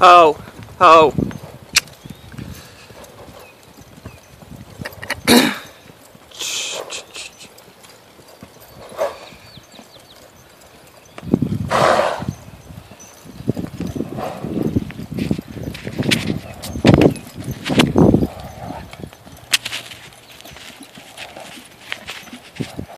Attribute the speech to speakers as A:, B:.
A: Oh, oh.